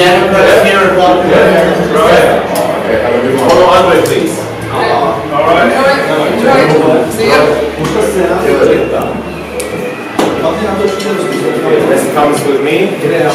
Democrats Craig here and welcome. Right. Okay, have a good one. Hold on, Andre, please. All right. Enjoy. See ya. This comes with me. Tudo.